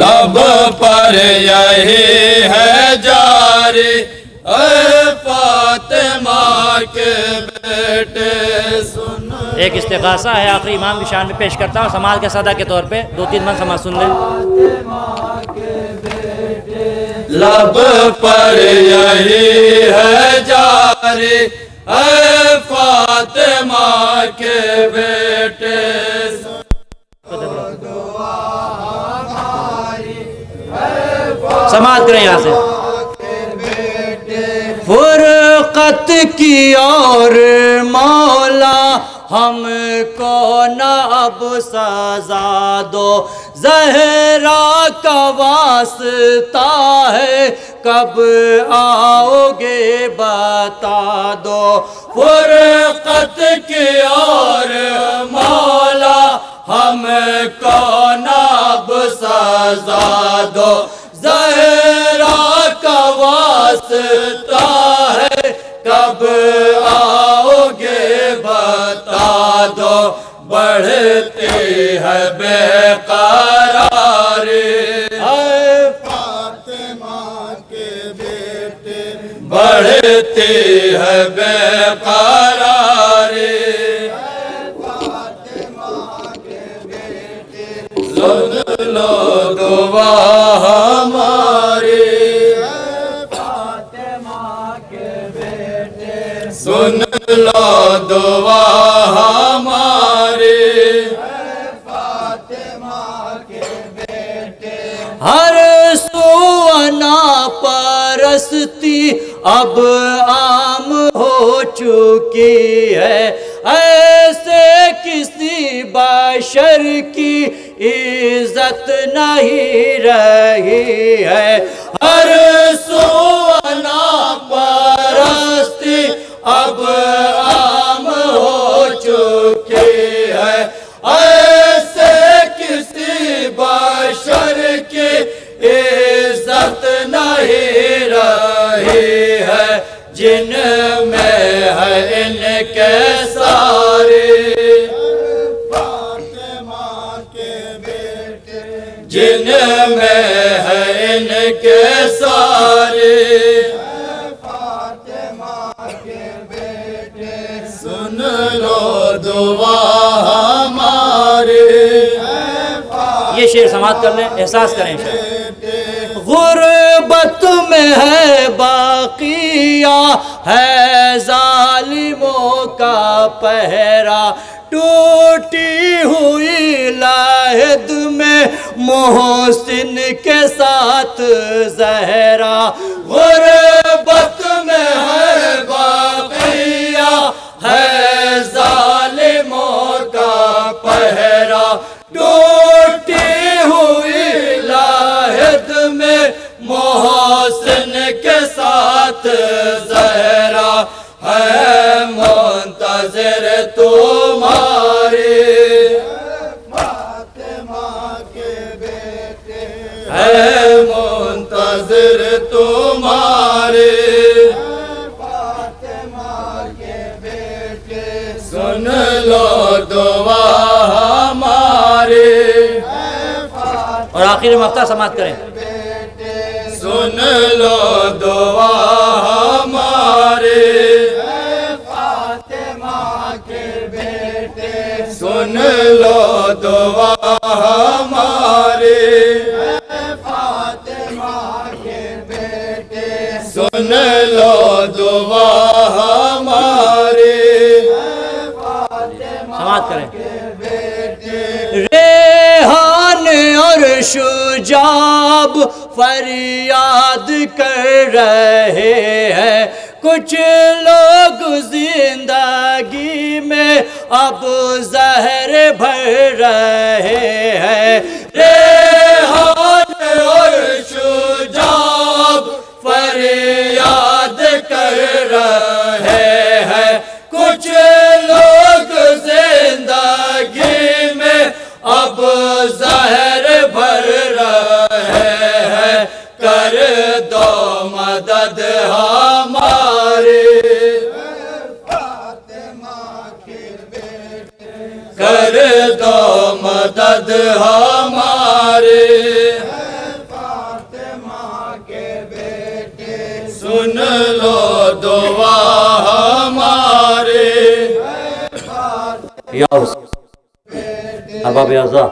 लब पर यही है जारी फातिमा के बेटे सुन। एक इस्तेगासा है आखिरी इमाम की शान में पेश करता हूँ समाज के सदा के तौर पे दो तीन मन समाज सुन लें। लब पर यही है जारी फातिमा के बेटे समाज करें यहाँ से। फुरकत की और मौला हमको न अब सजा दो। जहरा का वास्ता है, कब आओगे बता दो। फुरकत की और मौला हमको न अब सजा दो। वास्ता है कब आओगे बता दो। बढ़ते है बेटे बढ़ते है बेकरार। सुन लो दुआ हमारी। हर सुअना परस्ती अब आम हो चुकी है। ऐसे किसी बाशर की इज़्ज़त नहीं रही है। हर इनके सारे। जिन में है इनके सारे। सुन लो दुआ हमारे। ये शेर समाप्त कर लें, एहसास करें शेर गुर्बत में है बाकिया, है जालिमों का पहरा। टूटी हुई लाहद में मोहसिन के साथ जहरा। गुर्बत मुंतजर तुम्हारे है मुंतजर तुम्हारे सुन लो दुआ हमारे। और आखिर में हफ़्ता समाप्त करें। सुन लो दुआ हमारे। सुन लो दुआ हमारे। सुन लो दुआ हमारे। समाप्त करें। रेहान और शुजाब फरियाद कर रहे हैं। कुछ लोग ज़िंदगी में अब जहर भर रहे हैं। कर दो मदद हमारे। सुन लो दुआ हमारे। अब आज़ा